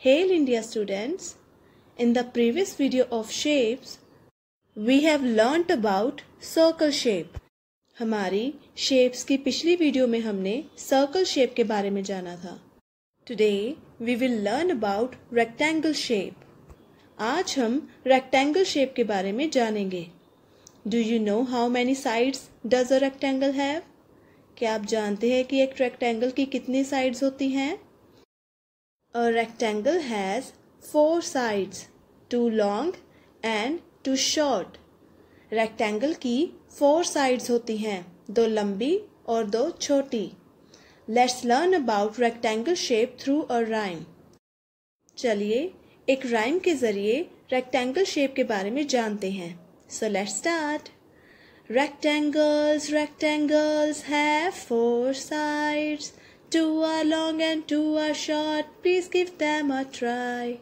Hail India students! In the previous video of shapes, we have learnt about circle shape. हमारी shapes की पिछली video में हमने circle shape के बारे में जाना था Today we will learn about rectangle shape. आज हम rectangle shape के बारे में जानेंगे Do you know how many sides does a rectangle have? क्या आप जानते हैं कि एक rectangle की कितनी sides होती हैं A rectangle has four sides, two long and two short. Rectangle की four sides होती हैं, दो लंबी और दो छोटी. Let's learn about rectangle shape through a rhyme. चलिए एक rhyme के ज़रिए rectangle shape के बारे में जानते हैं. So let's start. Rectangles, rectangles have four sides. Two are long and two are short. Please give them a try.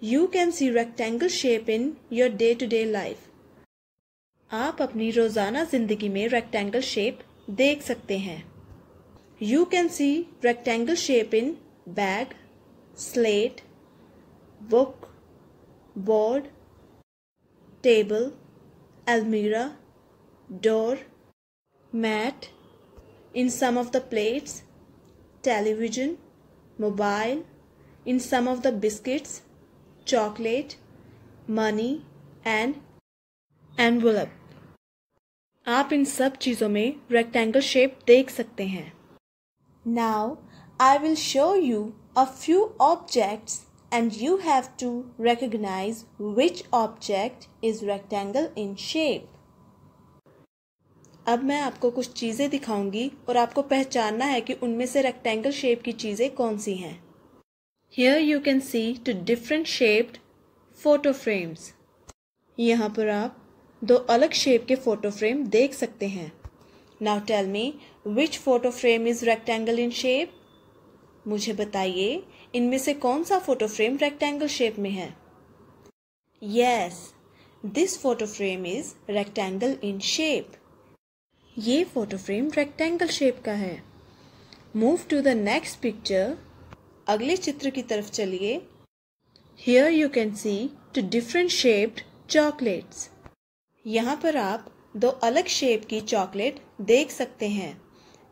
You can see rectangle shape in your day-to-day life. आप अपनी रोज़ाना ज़िंदगी में rectangle shape देख सकते हैं You can see rectangle shape in bag, slate, book, board, table, almirah, door, mat, in some of the plates, television, mobile, in some of the biscuits, chocolate, money and envelope. आप इन सब चीज़ों में rectangle shape देख सकते हैं Now I will show you a few objects and you have to recognize which object is rectangle in shape. अब मैं आपको कुछ चीज़ें दिखाऊँगी और आपको पहचानना है कि उनमें से रेक्टेंगल शेप की चीज़ें कौन सी हैं। Here you can see two different shaped photo frames यहाँ पर आप दो अलग शेप के फ़ोटो फ्रेम देख सकते हैं। Now tell me which photo frame is rectangle in shape मुझे बताइए, इनमें से कौन सा फ़ोटो फ्रेम रेक्टेंगल शेप में है? Yes this photo frame is rectangle in shape ये फ़ोटो फ्रेम रेक्टेंगल शेप का है। Move to the next picture अगले चित्र की तरफ़ चलिए। Here you can see two different shaped chocolates यहाँ पर आप दो अलग शेप की चॉकलेट देख सकते हैं।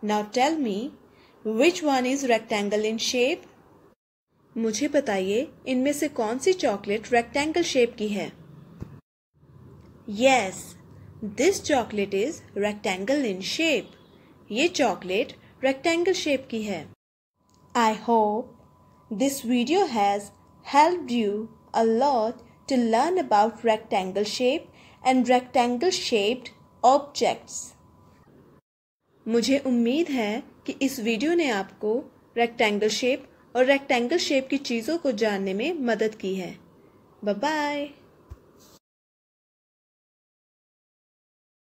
Now tell me which one is rectangle in shape मुझे बताइए इनमें से कौन सी चॉकलेट रेक्टेंगल शेप की है? Yes yes, this chocolate is rectangle in shape ये चॉकलेट रेक्टेंगल शेप की है। I hope this video has help you a lot to learn about rectangle shape and rectangle shaped objects मुझे उम्मीद है कि इस वीडियो ने आपको रेक्टेंगल शेप और रेक्टेंगल शेप की चीज़ों को जानने में मदद की है। बाय